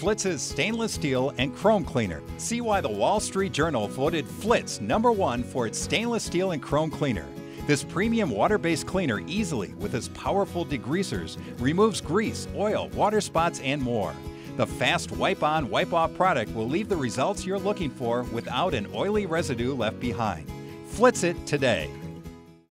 Flitz's stainless steel and chrome cleaner. See why the Wall Street Journal voted Flitz number one for its stainless steel and chrome cleaner. This premium water based cleaner easily, with its powerful degreasers, removes grease, oil, water spots, and more. The fast wipe on, wipe off product will leave the results you're looking for without an oily residue left behind. Flitz it today.